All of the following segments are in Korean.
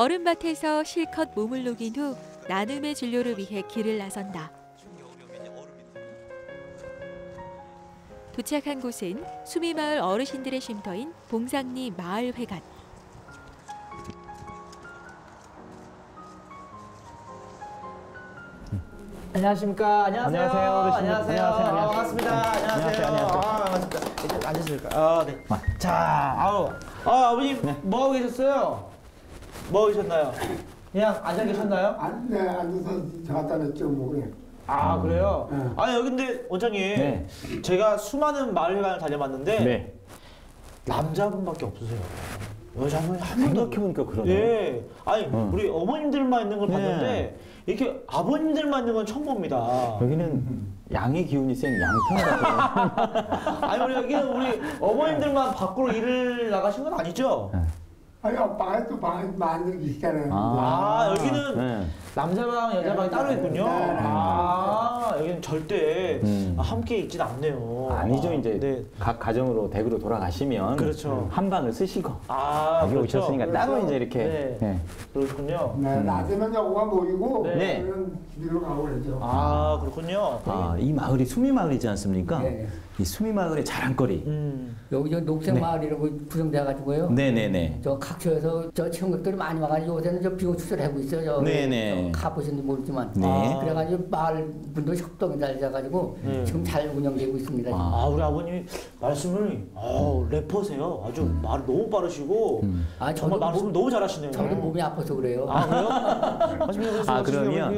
얼음밭에서 실컷 몸을 녹인 후 나눔의 진료를 위해 길을 나선다. 도착한 곳은 수미마을 어르신들의 쉼터인 봉상리 마을회관. 안녕하십니까. 안녕하세요. 안녕하세요, 어르신. 안녕하세요. 안녕하세요. 반갑습니다. 안녕하세요. 안녕하세요, 안녕하세요. 아, 반갑습니다. 이제 앉으실까? 아, 네. 자, 아우. 아, 아버님 뭐 하고 계셨어요? 뭐 하고 계셨나요? 그냥 앉아 계셨나요? 안, 네, 앉아서 저 갖다 냈죠, 뭐, 그래. 아, 그래요? 네. 아, 여기 근데 원장님. 네. 제가 수많은 마을회관을 다녀봤는데 네. 남자분밖에 없으세요. 여자분이 한 번도 생각해보니까 그러네. 예. 아니, 어. 우리 어머님들만 있는 걸 네. 봤는데 이렇게 아버님들만 있는 건 처음 봅니다. 여기는 양의 기운이 센 양평 같아요. 아니 우리 여기는 우리 어머님들만 밖으로 일을 나가신 건 아니죠? 아니, 방에 또 방에 만들기시잖아요. 아, 여기는 네. 남자 방 여자 방이 따로 있군요. 네, 네. 아 여기는 절대 음. 함께 있진 않네요. 아니죠 아, 이제 네. 각 가정으로 댁으로 돌아가시면 그렇죠. 한 방을 쓰시고 아 여기 그렇죠. 오셨으니까 따로 그렇죠. 이제 이렇게 네. 네. 그렇군요. 네, 낮에는 여고가 모이고, 네. 그는 집으로 가고 그러죠. 아 그렇군요. 아, 이 마을이 수미 마을이지 않습니까? 네. 이 수미 마을의 자랑거리. 음. 여기 저 녹색 마을이라고 구성돼가지고요. 네네네. 저 각처에서 저 친구들이 많이 와가지고 요새는 저 비용 추설을 하고 있어요. 저, 네 네. 저 가보신지 모르지만. 네. 그래가지고 마을 분도 협동이 잘 돼가지고 네. 지금 잘 운영되고 있습니다. 지금. 아 우리 아버님이 말씀을 어, 래퍼세요. 아주 음. 말을 너무 빠르시고 아, 정말 저도 말씀 몸- 너무 잘하시네요. 저도 몸이 아파서 그래요. 아 그래요? 아, 그러면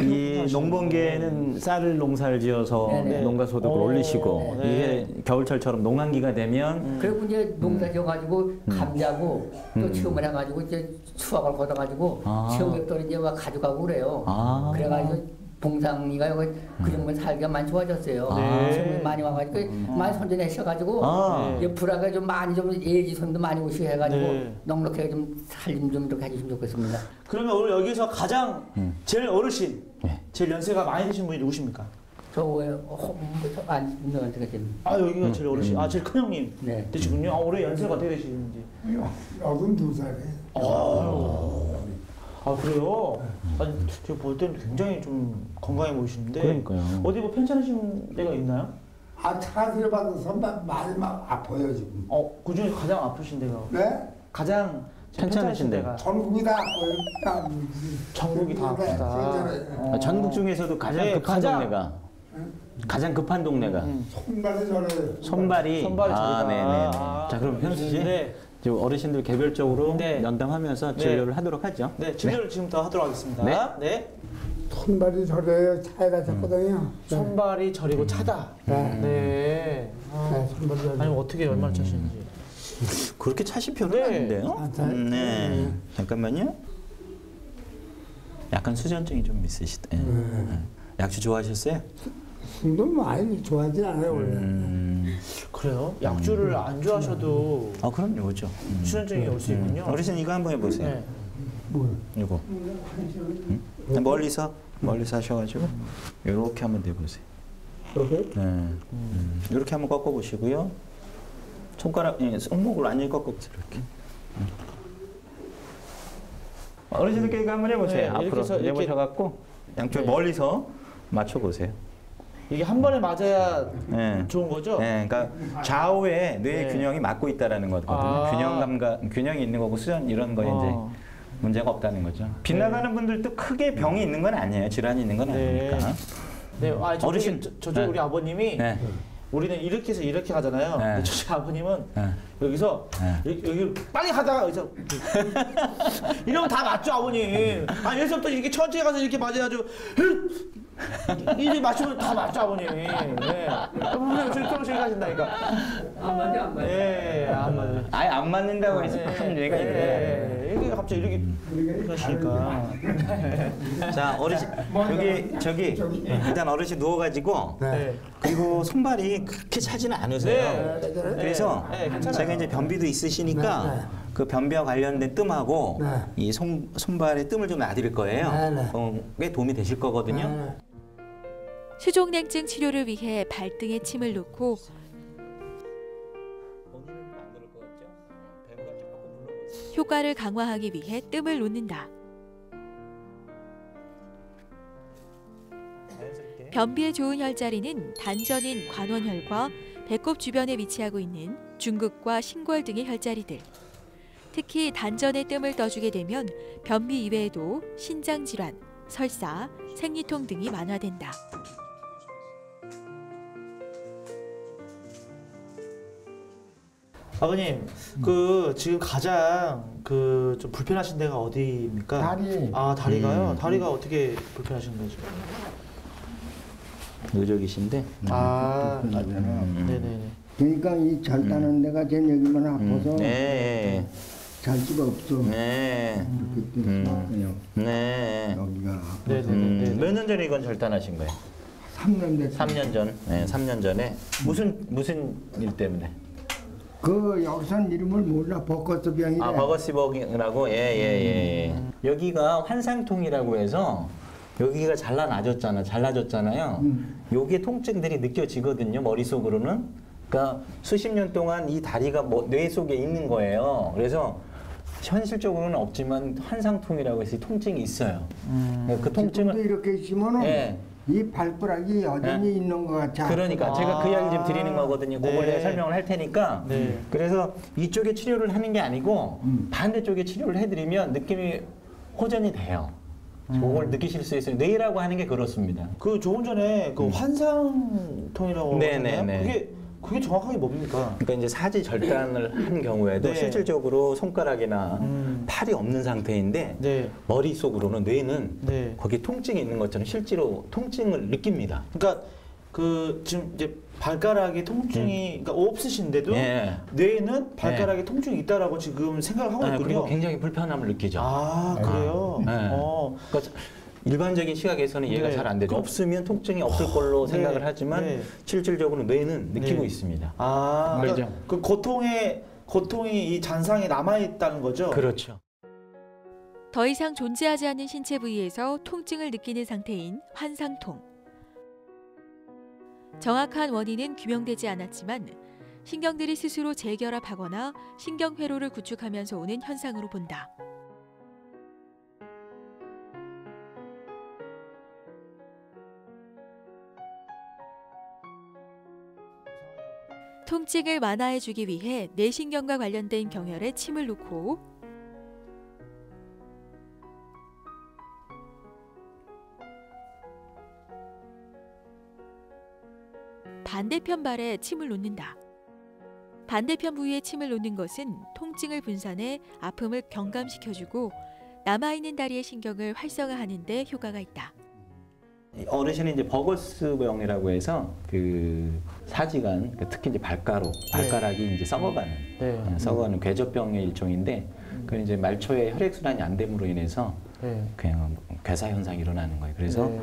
이 농번기에는 쌀을 농사를 지어서 네네. 농가 소득을 오, 올리시고 네. 이게 겨울철처럼 농한기가 되면 그리고 이제 농사 지어가지고 감자고 또 체험을 해가지고 이제 수확을 걷어가지고 아. 체험객들이 이제 와 가져가고 그래요. 아. 그래가지고 봉상리가 여기 그 정도 살기가 많이 좋아졌어요. 네. 체험이 많이 와가지고 많이 손전해셔가지고 아. 불화가 좀 많이 좀 예지 손도 많이 오시고 해가지고 네. 넉넉하게 좀 살림 좀 이렇게 해주시면 좋겠습니다. 그러면 오늘 여기서 가장 제일 어르신, 네. 제일 연세가 많이 드신 분이 누구십니까? 저 왜, 어, 안, 지금. 아 여기가 제일 어르신, 아 제일 큰 형님 네. 되시군요. 아 올해 연세가 어떻게 되시는지. 여든 두 살에. 아 그래요? 아니 제가 볼 때는 굉장히 좀 건강해 보이시는데. 그러니까요. 어디 뭐 편찮으신 데가 있나요? 아, 차가지를 받아서 마- 많이 막 아파요, 지금. 어, 그 중에 가장 아프신 데가 네? 가장 괜찮으신 데. 데가 전국이 다 아파요. 다 전국이 다 네, 아프다. 괜찮아요. 어. 전국 중에서도 가장 네, 급한 가장- 동네가 가장 급한 동네가 음. 손발이 저래요. 손발이 손발이 아. 네네. 아. 자 그럼 현수 씨, 네. 지금 어르신들 개별적으로 네. 면담하면서 네. 진료를 하도록 하죠. 네, 진료를 지금부터 하도록 하겠습니다. 네. 네. 손발이 저래요. 차에다 쳤거든요. 음. 손발이 저리고 차다. 네. 네. 아, 네, 손발이 저래요. 아니 어떻게 얼마나 차시는지. 그렇게 차실 필요는 네. 아닌데요. 아, 자, 음, 네. 음. 잠깐만요. 약간 수전증이 좀 있으시다. 예. 약주 좋아하셨어요? 술도 많이 좋아하지 않아요, 원래. 음. 그래요? 약주를 안 좋아하셔도 아 그럼 요거죠. 음. 수전증이 올 수 있군요. 어르신 이거 한번 해보세요. 네. 뭘. 이거 음? 멀리서 멀리서 하셔가지고 이렇게 한번 대보세요. 이렇게? 네. 음. 이렇게 한번 꺾어 보시고요. 손가락, 예, 손목을 완전히 꺾어 보세요. 이렇게. 음. 어르신들께 이거 한번 해보세요. 네, 앞으로 이렇게- 내보셔갖고 양쪽 네. 멀리서 맞춰 보세요. 이게 한 번에 맞아야 네. 좋은 거죠? 네, 그러니까 좌우에 뇌의 네. 균형이 맞고 있다라는 거거든요. 아. 균형 감각, 균형이 있는 거고 수전 이런 거 어. 이제 문제가 없다는 거죠. 빗나가는 분들도 크게 병이 있는 건 아니에요. 질환이 있는 건 네. 아니니까. 네, 아, 저쪽, 어르신. 저, 저쪽 네. 우리 아버님이 네. 우리는 이렇게 해서 이렇게 가잖아요. 네. 근데 저쪽 아버님은 네. 여기서 네. 여기, 빨리 하다가 여기서 이러면 다 맞죠 아버님. 아 여기서부터 이렇게 천천히 가서 이렇게 맞아가지고 이제 맞추면 다 맞죠 아버님. 네. 아버님 저기 저기 가신다니까. 안 맞아, 안 맞아. 예, 안 맞아요. 아예 안 맞는다고 해서 참 얘가 있네. 네. 이게 갑자기 이렇게 그러시니까. 자 어르신 여기 저기 일단 어르신 누워가지고 네. 그리고 손발이 그렇게 차지는 않으세요. 네. 그래서 네. 제가 이제 변비도 있으시니까 네, 네. 그 변비와 관련된 뜸하고 네. 이 손, 손발에 뜸을 좀 놔드릴 거예요. 네, 네. 어, 꽤 도움이 되실 거거든요. 네. 수족냉증 치료를 위해 발등에 침을 놓고 효과를 강화하기 위해 뜸을 놓는다. 변비에 좋은 혈자리는 단전인 관원혈과 배꼽 주변에 위치하고 있는 중극과 신골 등의 혈자리들. 특히 단전에 뜸을 떠주게 되면 변비 이외에도 신장 질환, 설사, 생리통 등이 완화된다. 아버님, 그 지금 가장 그 좀 불편하신 데가 어디입니까? 다리. 아 다리가요? 음. 다리가 어떻게 불편하신 거죠? 의적이신데. 아, 불편하잖아. 음. 네네네. 그러니까 이 잘 따는 데가 제 여기만 아파서 네. 잘 수가 없어. 네. 그때 음. 그냥 네. 여기가 아파. 네네네. 음, 몇년 전에 이건 절단하신 거예요? 3년 됐어. 3년 전. 네, 3년 전에 무슨 무슨 일 때문에? 그 여기선 이름을 몰라 버커스 병이래. 아, 버거시버기라고. 예, 예, 예. 예. 여기가 환상통이라고 해서 여기가 잘라놔졌잖아. 잘라졌잖아요. 음. 요게 통증들이 느껴지거든요. 머릿속으로는. 그러니까 수십 년 동안 이 다리가 뭐, 뇌 속에 있는 거예요. 그래서 현실적으로는 없지만 환상통이라고 해서 이 통증이 있어요. 그 지금도 통증을 이렇게 있으면은 예. 이 발가락이 여전히 있는 것 같아. 그러니까 제가 그 이야기 좀 드리는 거거든요. 그걸 네. 내가 설명을 할 테니까. 네. 그래서 이쪽에 치료를 하는 게 아니고 음. 반대쪽에 치료를 해드리면 느낌이 호전이 돼요. 그걸 느끼실 수 있어요. 뇌라고 하는 게 그렇습니다. 그 조금 전에 그 환상통이라고 음. 네, 하잖아요. 네, 네. 그게 그게 정확하게 뭡니까? 그러니까 이제 사지 절단을 한 경우에도 네. 실질적으로 손가락이나 음. 팔이 없는 상태인데 네. 머릿속으로는 뇌는 네. 거기에 통증이 있는 것처럼 실제로 통증을 느낍니다. 그러니까 그 지금 이제 발가락에 통증이 그러니까 없으신데도 음. 예. 뇌에는 발가락에 통증이 있다라고 지금 생각을 하고 아, 있군요. 그리고 굉장히 불편함을 느끼죠. 아 그래요? 네. 어. 그러니까 일반적인 시각에서는 이해가 네. 잘안 되죠. 그- 없으면 통증이 없을 걸로 네. 생각을 하지만 네. 실질적으로 뇌는 느끼고 네. 있습니다. 아, 그러니까 알죠. 그 고통의 고통이 이 잔상에 남아 있다는 거죠. 그렇죠. 더 이상 존재하지 않는 신체 부위에서 통증을 느끼는 상태인 환상통. 정확한 원인은 규명되지 않았지만 신경들이 스스로 재결합하거나 신경회로를 구축하면서 오는 현상으로 본다. 통증을 완화해 주기 위해 뇌신경과 관련된 경혈에 침을 놓고 반대편 발에 침을 놓는다. 반대편 부위에 침을 놓는 것은 통증을 분산해 아픔을 경감시켜주고 남아있는 다리의 신경을 활성화하는 데 효과가 있다. 어르신이 이제 버거스병이라고 해서 그 사지관 그 특히 이제 발가락 발가락이 이제 썩어가는 네. 어, 썩어가는 궤저병의 일종인데 그 이제 말초에 혈액 순환이 안 됨으로 인해서 네. 그냥 괴사 현상이 일어나는 거예요. 그래서 네.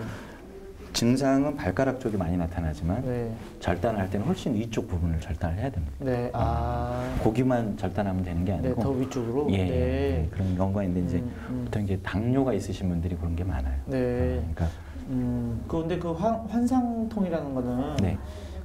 증상은 발가락 쪽이 많이 나타나지만 네. 절단을 할 때는 훨씬 위쪽 부분을 절단을 해야 됩니다. 네. 아. 고기만 절단하면 되는 게 네, 아니고 더 위쪽으로. 예, 네. 예, 그런 경우가 있는데 이제 음, 음. 보통 이제 당뇨가 있으신 분들이 그런 게 많아요. 네. 어, 그러니까 음. 그 근데 그 환, 환상통이라는 거는 네.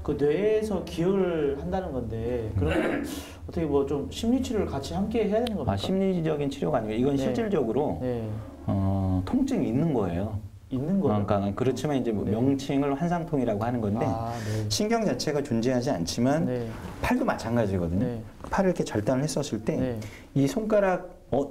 그 뇌에서 기혈을 한다는 건데 그러면 어떻게 뭐 좀 심리 치료를 같이 함께 해야 되는 겁니까? 아, 심리적인 치료가 아니고 이건 네. 실질적으로 네. 어, 통증이 있는 거예요. 있는 거예요. 그러니까 그렇지만 이제 뭐 네. 명칭을 환상통이라고 하는 건데 아, 네. 신경 자체가 존재하지 않지만 네. 팔도 마찬가지거든요. 네. 팔을 이렇게 절단을 했었을 때 네. 이 손가락 어,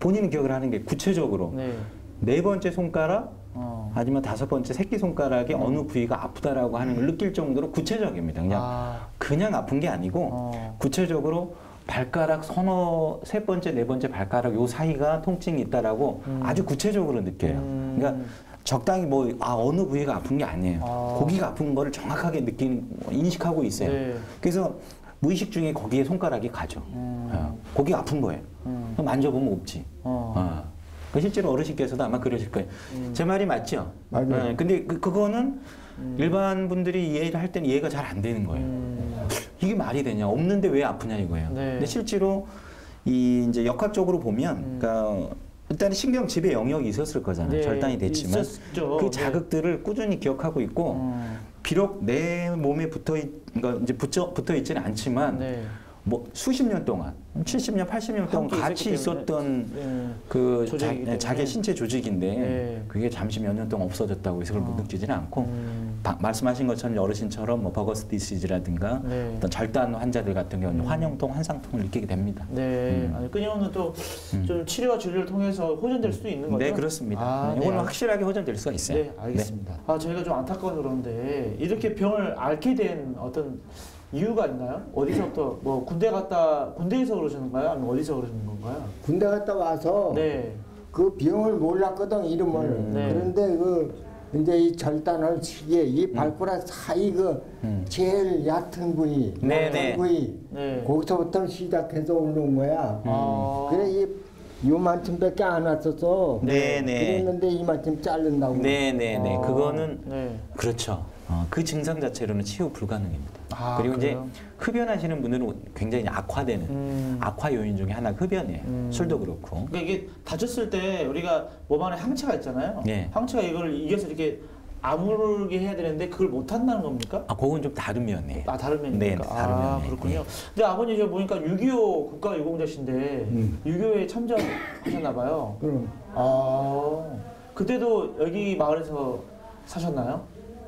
본인은 기억을 하는 게 구체적으로 네. 네 번째 손가락 어. 아니면 다섯 번째 새끼 손가락의 어느 부위가 아프다라고 하는 걸 느낄 정도로 구체적입니다. 그냥 아. 그냥 아픈 게 아니고 어. 구체적으로 발가락 서너 세 번째 네 번째 발가락 요 사이가 통증이 있다라고 음. 아주 구체적으로 느껴요. 음. 그러니까 적당히 뭐 아 어느 부위가 아픈 게 아니에요. 아. 고기가 아픈 거를 정확하게 느끼는 인식하고 있어요. 네. 그래서 무의식 중에 거기에 손가락이 가죠. 음. 어, 고기가 아픈 거예요. 음. 만져보면 없지. 어. 어. 그 실제로 어르신께서도 아마 그러실 거예요. 제 말이 맞죠? 맞아요. 어, 근데 그, 그거는 일반 분들이 이해를 할 때는 이해가 잘 안 되는 거예요. 음. 이게 말이 되냐? 없는데 왜 아프냐 이거예요. 네. 근데 실제로 이 이제 역학적으로 보면, 그러니까 일단 신경 지배 영역이 있었을 거잖아요. 네, 절단이 됐지만 있었죠. 그 네. 자극들을 꾸준히 기억하고 있고, 음. 비록 내 몸에 붙어 있, 그러니까 이제 붙여 붙어 있지는 않지만 네. 뭐 수십 년 동안 70년, 80년 동안 같이. 있었던 네. 그 자, 때문에. 자기 신체 조직인데 네. 그게 잠시 몇 년 동안 없어졌다고 해서 그걸 못 느끼지는 않고 음. 바- 말씀하신 것처럼 어르신처럼 뭐 버거스 디시즈라든가 네. 어떤 절단 환자들 같은 경우는 환영통, 환상통을 느끼게 됩니다. 네, 아니 끊임없는 또좀 치료와 진료를 통해서 호전될 수도 있는 거죠? 네, 그렇습니다. 아, 네, 네, 이거는 알- 확실하게 호전될 수가 있어요. 네, 알겠습니다. 아, 저희가 좀 안타까워서 그런데 이렇게 병을 앓게 된 어떤 이유가 있나요? 어디서부터 뭐 군대 갔다 군대에서 그러시는가요? 아니면 어디서 그러시는 건가요? 군대 갔다 와서 네, 그 병을 몰랐거든 이름을. 네. 그런데 그 이제 이 절단을 시기에 이 발가락 사이 그 음. 제일 얕은 부위, 네, 네. 부위 네. 거기서부터 시작해서 올라온 거야. 아, 그래 이 요만큼밖에 안 왔었어. 네, 네. 그랬는데 이만큼 자른다고. 네, 네, 네. 아, 그거는 네. 그렇죠. 어, 그 증상 자체로는 치유 불가능입니다. 아, 그리고 그래요? 이제 흡연하시는 분들은 굉장히 악화되는 음. 악화 요인 중에 하나가 흡연이에요. 음. 술도 그렇고. 그러니까 이게 다쳤을 때 우리가 몸 안에 항체가 있잖아요. 네. 항체가 이걸 이겨서 이렇게 아물게 해야 되는데 그걸 못 한다는 겁니까? 아, 그건 좀 다른 면이에요. 아 다른 면입니까? 네, 다른 아, 면이에요. 그렇군요. 근데 아버님 저 보니까 6.25 국가 유공자신데 음. 6.25에 참전하셨나 봐요. 그럼, 아 그때도 여기 마을에서 사셨나요?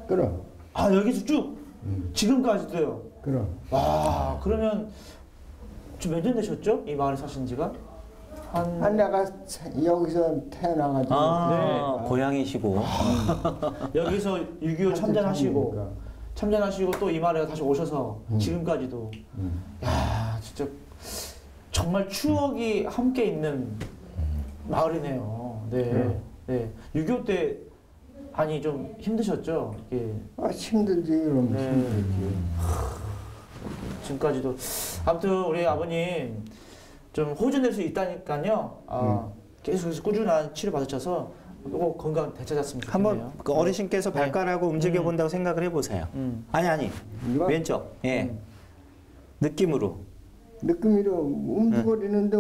그럼, 아 여기서 쭉 음. 지금까지도요. 그럼. 와 그러면 좀몇년 되셨죠? 이 마을에 사신 지가 한 아, 내가 사- 여기서 태어나가지고. 아, 네. 고향이시고. 여기서 6.25 참전하시고 그러니까. 참전하시고 또 이 마을에 다시 오셔서 지금까지도 음. 야 진짜 정말 추억이 함께 있는 마을이네요. 네. 네. 6.25때 아니 좀 힘드셨죠? 이게 아, 힘들지, 그럼 네. 힘들지. 지금까지도 아무튼 우리 아버님 좀 호전될 수 있다니까요. 아, 계속해서 꾸준한 치료 받으셔서 꼭 건강 되찾았으면 좋겠네요. 한번 그 어르신께서 네. 발가락을 움직여 본다고 생각을 해보세요. 음. 아니 아니? 왼쪽 예 음. 느낌으로 느낌이로 움직거리는데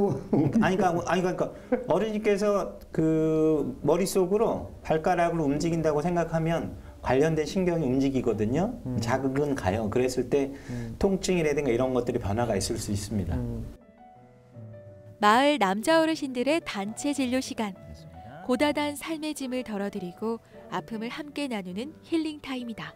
아니 그러니까 아니 그러니까 어르신께서 그 머릿속으로 발가락을 움직인다고 생각하면 관련된 신경이 움직이거든요. 자극은 가요. 그랬을 때 음. 통증이라든가 이런 것들이 변화가 있을 수 있습니다. 음. 마을 남자 어르신들의 단체 진료 시간. 고다단 삶의 짐을 덜어드리고 아픔을 함께 나누는 힐링 타임이다.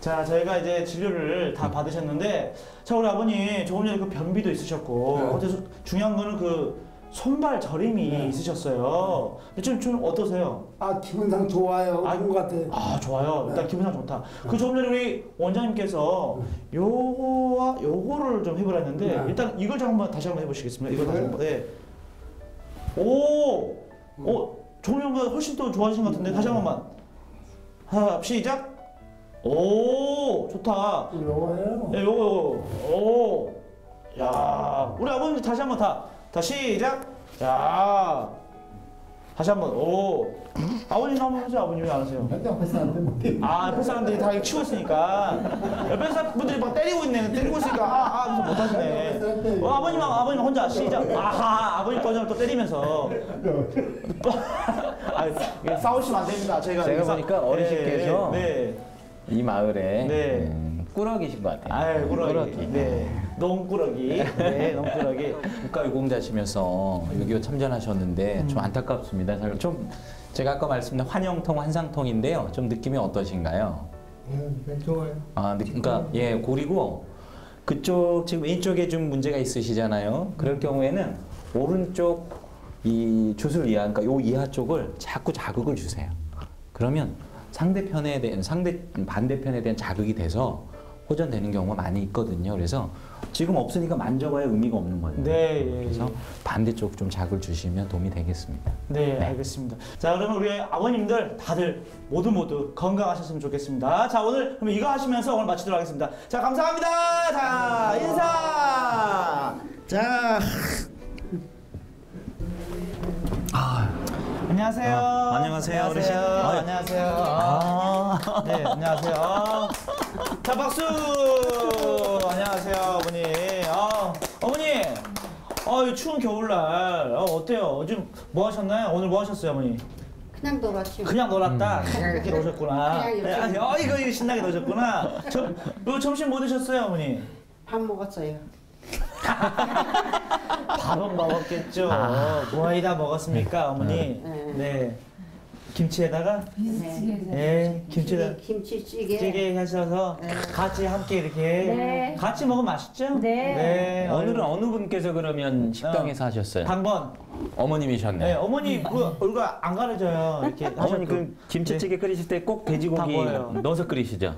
자, 저희가 이제 진료를 다 받으셨는데, 자, 우리 아버님 조금 전에 그 변비도 있으셨고, 네. 어째서 중요한 거는 그 손발 저림이 네. 있으셨어요. 근데 좀, 좀 어떠세요? 아 기분상 좋아요. 아, 그런 것 같아. 아, 좋아요. 일단 네. 기분상 좋다. 그 조금 전에 우리 원장님께서 요거와 요거를 좀 해보라 했는데, 네. 일단 이걸 좀 한번 다시 한번 해보시겠습니다. 이거 다시 네. 한번. 네. 오! 어, 조금 전보다 훨씬 더 좋아지신 것 같은데, 다시 한 번만. 하나, 시작! 오! 좋다. 요거예요. 네, 요거, 요거. 오. 야, 우리 아버님 다시 한번 다. 다 시작. 야. 다시 한 번. 오. 아버님 한번 해주세요. 아버님 왜안 하세요? 옆에 사람들 못해. 아, 옆에 사람들이 다 이거 치웠으니까. 옆에 사람들이 막 때리고 있네. 때리고 있으니까. 아, 아, 무슨 못하시네. 어, 아버님, 아버님 혼자 시작. 아하, 아버님 거전을 또 때리면서. 아, 이게 싸우시면 안 됩니다. 제가. 제가 싸- 보니까 어르신께서 네. 네. 이 마을에 네. 음, 꾸러기신 것 같아요. 아이, 꾸러기. 네. 농꾸러기. 네, 농꾸러기. 국가유공자시면서 6.25 참전하셨는데 좀 안타깝습니다. 좀 제가 아까 말씀드린 환영통, 환상통인데요. 좀 느낌이 어떠신가요? 네, 좋아요. 아, 느- 그러니까 예, 그리고 그쪽 지금 왼쪽에 좀 문제가 있으시잖아요. 그럴 경우에는 오른쪽 이 주술 이하, 그러니까 요 이하 쪽을 자꾸 자극을 주세요. 그러면 상대편에 대한 상대 반대편에 대한 자극이 돼서 호전되는 경우가 많이 있거든요. 그래서 지금 없으니까 만져봐야 의미가 없는 거예요. 네, 예, 그래서 반대쪽 좀 자극을 주시면 도움이 되겠습니다. 네, 알겠습니다. 자, 그러면 우리 아버님들 다들 모두 모두 건강하셨으면 좋겠습니다. 자, 오늘 그럼 이거 하시면서 오늘 마치도록 하겠습니다. 자, 감사합니다. 자, 인사. 자. 안녕하세요. 아, 안녕하세요, 어르신. 안녕하세요. 아, 안녕하세요. 아. 네, 안녕하세요. 자, 박수. 안녕하세요, 어머니. 아, 어머니. 아, 이 추운 겨울날 어, 어때요? 요즘 뭐 하셨나요? 오늘 뭐 하셨어요, 어머니? 그냥 놀았지. 그냥 놀았다. 그냥 이렇게 이렇게. 노셨구나. 그냥 이렇게. 네, 아, 이거 이거 신나게 노셨구나. 저, 뭐 점심 뭐 드셨어요, 어머니? 밥 먹었어요. 밥은 먹었겠죠. 뭐이 다 먹었습니까, 어머니? 네. 네. 김치에다가 네. 네, 김치에다 김치찌개. 찌개 하셔서 같이 함께 이렇게 네. 같이 먹으면 맛있죠? 네. 네. 오늘은 어느 분께서 그러면 식당에서 하셨어요? 당번. 어머님이셨네. 네, 어머니 그 얼굴 안 가려져요. 이렇게 어머니 하셔도. 그 김치찌개 끓이실 때꼭다 돼지고기 보여요. 넣어서 끓이시죠?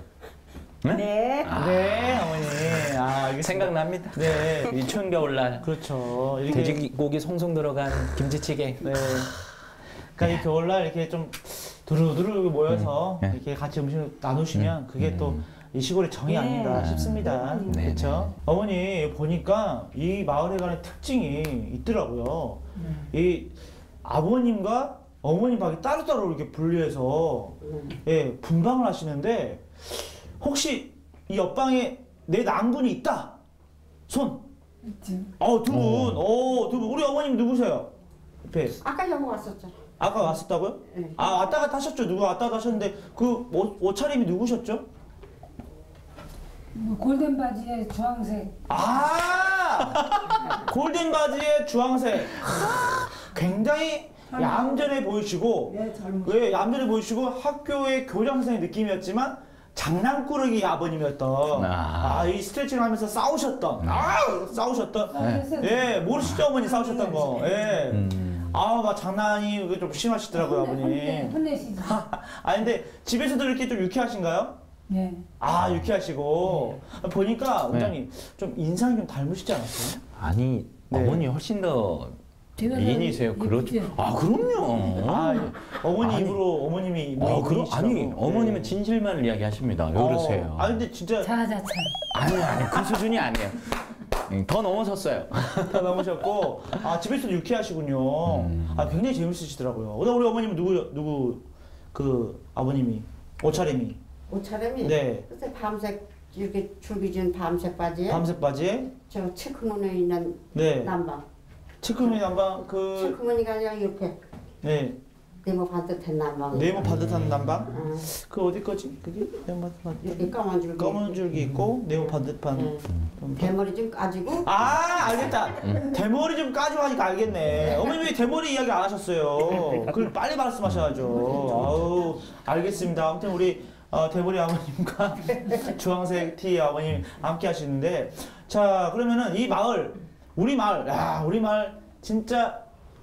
네? 네. 네, 어머니. 아. 생각납니다. 네. 이 추운 겨울날 그렇죠. 이렇게 돼지고기 송송 들어간 김치찌개. 네. 그러니까 이 겨울날 이렇게 좀 두루두루 모여서 음, 네. 이렇게 같이 음식을 나누시면 그게 또이 시골의 정이 네. 아닌가 싶습니다. 네, 그렇죠? 어머니 보니까 이 마을에 관한 특징이 있더라고요. 이 아버님과 어머님 방이 따로따로 이렇게 분리해서 예, 분방을 하시는데 혹시 이 옆방에 내 남군이 있다. 손. 어, 두 분. 어, 두 분. 우리 어머님 누구세요? 옆에. 아까 영어 왔었잖아. 아까 왔었다고요? 네. 아 왔다 갔다 하셨죠? 누가 왔다 갔다 하셨는데 그 옷, 옷차림이 누구셨죠? 뭐 골든 바지에 주황색. 아 골든 바지에 주황색 굉장히 얌전해 보이시고 네, 젊은. 왜 얌전해 보이시고 학교의 교장 선생 느낌이었지만 장난꾸러기 아버님이었던 아. 아이 스트레칭을 하면서 싸우셨던 아 싸우셨던 네. 예 모르시죠 어머니 싸우셨던 거 예. 음. 아막 장난이 그게 좀 심하시더라고요 혼내, 아버님 혼내시죠. 아 근데 집에서도 이렇게 좀 유쾌하신가요? 네. 아 유쾌하시고 보니까 네. 원장님 좀 인상이 좀 닮으시지 않았어요? 아니 네. 어머니 훨씬 더 미인이세요. 그렇죠. 아 그럼요. 아 예. 어머니 아니. 입으로 어머님이 어, 그럼. 아니 네. 어머님은 진실만을 이야기하십니다. 왜 그러세요? 어, 아 근데 진짜 자자찬. 아니 아니 그 수준이 아니에요. 음, 더 넘어섰어요. 다 넘으셨고 아 집에서도 유쾌하시군요. 음. 아 굉장히 재밌으시더라고요. 오늘 우리 어머님은 누구 누구 그 아버님이 옷차림이 옷차림이. 네 그래서 밤색 이렇게 줄기 준 밤색 바지에 밤색 바지에 저 체크무늬 있는 네 남방. 체크무늬 남방 그 체크무늬가 아니라 이렇게 네. 네모 반듯한 남방. 네모 반듯한 남방? 어, 그 어디 거지? 그게? 네모 반듯한 까만 줄기. 검은 줄기 있고 네모 반듯한 네. 대머리 좀 까지고. 아 알겠다. 대머리 좀 까지고 하니까 알겠네. 어머니 왜 대머리 이야기 안 하셨어요. 그걸 빨리 말씀하셔야죠. 아우 알겠습니다. 아무튼 우리 어, 대머리 아버님과 주황색 티 아버님 함께 하시는데. 자 그러면은 이 마을 우리 마을 야 우리 마을 진짜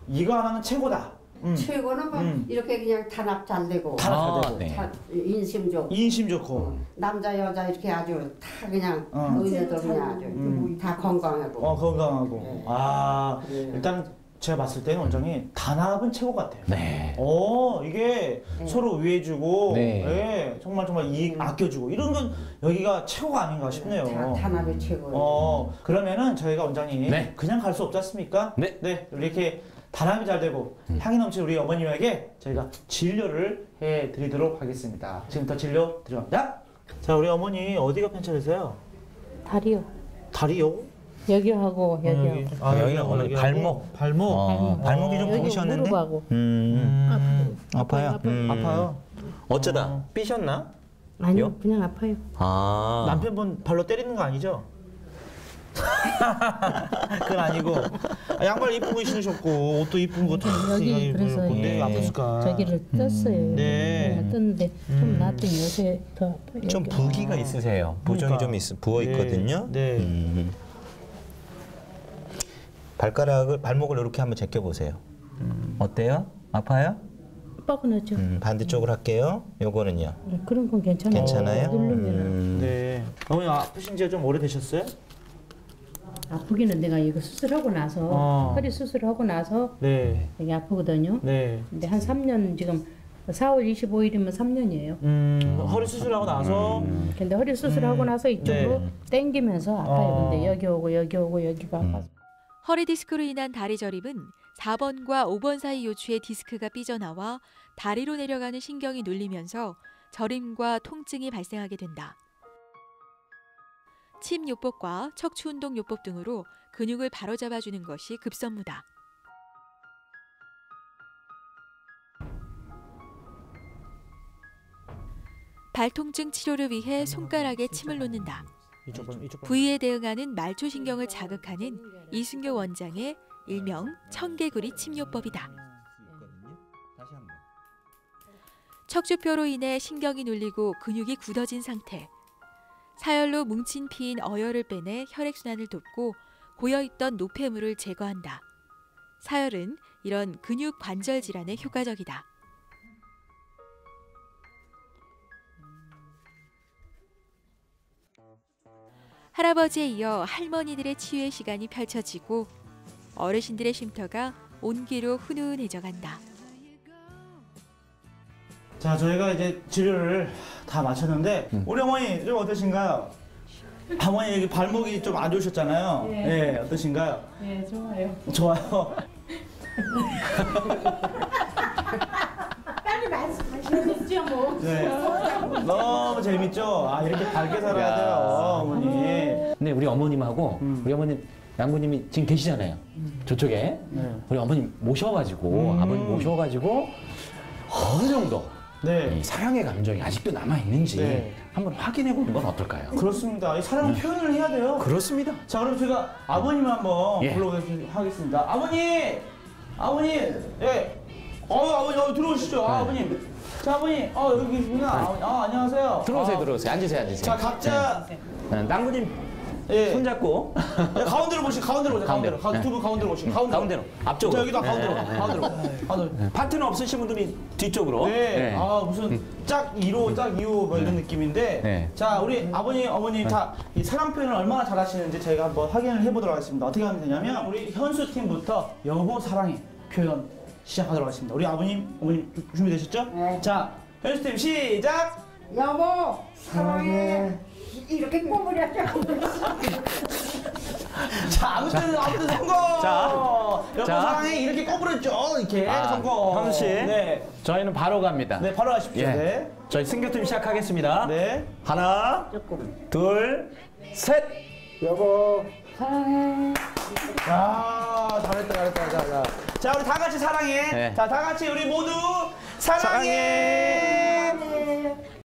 이거 하나는 최고다 음. 최고는 뭐 음. 이렇게 그냥 단합 잘 되고. 단합 잘 아, 되고. 네. 다 인심 좋고. 인심 좋고 남자 여자 이렇게 아주 다 그냥 어. 노인네들 그냥 아주 음. 다 건강하고 어 건강하고 네. 아 네. 일단 제가 봤을 때는 원장님 단합은 최고 같아요 네. 어 이게 네. 서로 위해주고 네. 예, 정말 정말 이익 아껴주고 이런 건 여기가 최고가 아닌가 싶네요. 다, 단합이 최고. 어 그러면은 저희가 원장님 네. 그냥 갈 수 없지 않습니까? 네. 이렇게 단합이 잘 되고 향이 넘치는 우리 어머님에게 저희가 진료를 해드리도록 하겠습니다. 지금부터 진료 들어갑니다. 자 우리 어머니 어디가 편찮으세요? 다리요. 다리요? 여기하고 여기 하고. 아, 여기는 여기하고 어머니. 발목. 발목. 어, 발목이 좀 여기 부으셨는데. 무릎하고. 음. 음, 아파요. 아파요. 음. 아파요. 어쩌다 삐셨나? 아니요, 요? 그냥 아파요. 아. 남편분 발로 때리는 거 아니죠? 그건 아니고 아, 양말 이쁜 거 신으셨고 옷도 이쁜 거다 여기 그래서 근데 예. 아팠을까? 저기를 떴어요. 네. 네. 떴는데 음. 좀 낫더니 요새 더 아파요. 좀 여기. 부기가 있으세요. 부종이 그러니까. 좀 있, 부어 네, 있거든요. 네. 음. 발가락을 발목을 이렇게 한번 제껴 보세요. 어때요? 아파요? 뻐근하죠. 음, 반대쪽으로 할게요. 요거는요. 네, 그런 건 괜찮아요. 괜찮아요? 누르면 음. 네. 어머니 아프신 지가 좀 오래되셨어요? 아프기는 내가 이거 수술하고 나서 어. 허리 수술하고 나서 네. 여기 아프거든요. 네. 근데 한 3년 지금 4월 25일이면 3년이에요. 음, 허리 수술하고 나서 근데 허리 수술하고 음, 나서 이쪽으로 네. 당기면서 아파요. 어. 근데 여기 오고 여기 오고 여기가 음. 아파서. 허리 디스크로 인한 다리 저림은 4번과 5번 사이 요추의 디스크가 삐져나와 다리로 내려가는 신경이 눌리면서 저림과 통증이 발생하게 된다. 침 요법과 척추 운동 요법 등으로 근육을 바로잡아 주는 것이 급선무다. 발통증 치료를 위해 손가락에 침을 놓는다. 이쪽 번 이쪽 번. 부위에 대응하는 말초신경을 자극하는 이승교 원장의 일명 청개구리 침요법이다. 척추표로 인해 신경이 눌리고 근육이 굳어진 상태. 사열로 뭉친 피인 어혈을 빼내 혈액순환을 돕고 고여있던 노폐물을 제거한다. 사열은 이런 근육 관절 질환에 효과적이다. 할아버지에 이어 할머니들의 치유의 시간이 펼쳐지고 어르신들의 쉼터가 온기로 훈훈해져 간다. 자, 저희가 이제 치료를 다 마쳤는데 음. 우리 어머니 좀 어떠신가요? 어머니 여기 발목이 좀 안 좋으셨잖아요. 네. 네, 어떠신가요? 네, 좋아요. 좋아요. 빨리 말씀하시겠죠, 뭐. 네. 너무 재밌죠? 아, 이렇게 밝게 살아야 야. 돼요, 어머니. 근데 우리 어머님하고 음. 우리 어머님 양부님이 지금 계시잖아요. 저쪽에 네. 우리 어머님 모셔가지고 음. 아버님 모셔가지고 어느 정도 네. 이 사랑의 감정이 아직도 남아 있는지 네. 한번 확인해 보는 건 어떨까요? 그렇습니다. 이 사랑 표현을 해야 돼요. 그렇습니다. 자, 그럼 제가 아버님 한번 예. 불러보도록 하겠습니다. 아버님! 아버님! 예. 어, 아버님, 어, 들어오시죠. 아, 아버님. 자, 아버님. 어, 여기 계시구나. 아, 아, 안녕하세요. 들어오세요, 아, 들어오세요. 앉으세요, 앉으세요. 자, 각자. 네. 낭구님 예. 손 잡고 네, 가운데로 보시고, 가운데로 보세요. 가운데로. 가운데로. 가운데, 두분 가운데로 보시고, 가운데로. 가운데로 앞쪽으로. 자, 여기도 가운데로. 네, 네, 가운데로. 가운데로. 파트너 없으신 분들이 뒤쪽으로. 네. 아, 무슨 짝 1호, 짝 2호 뭐 이런 느낌인데. 네. 자, 우리 아버님, 어머님 다 이 사랑 표현을 얼마나 잘하시는지 저희가 한번 확인을 해 보도록 하겠습니다. 어떻게 하면 되냐면, 우리 현수 팀부터 여보 사랑해 표현 시작하도록 하겠습니다. 우리 아버님, 어머님 주- 준비되셨죠? 네. 자, 현수 팀 시작! 여보 사랑해. 이렇게 꼬부렸죠. 자, 아무튼, 아무튼 성공! 자, 여보 자. 사랑해 이렇게 꼬부렸죠? 이렇게 아, 성공! 현수 씨. 네. 저희는 바로 갑니다. 네, 바로 하십시오. 예. 네. 저희 승교팀 시작하겠습니다. 네. 하나, 둘, 셋. 여보 야 잘했다 잘했다 자, 자. 자 우리 다 같이 사랑해 네. 자다 같이 우리 모두 사랑해,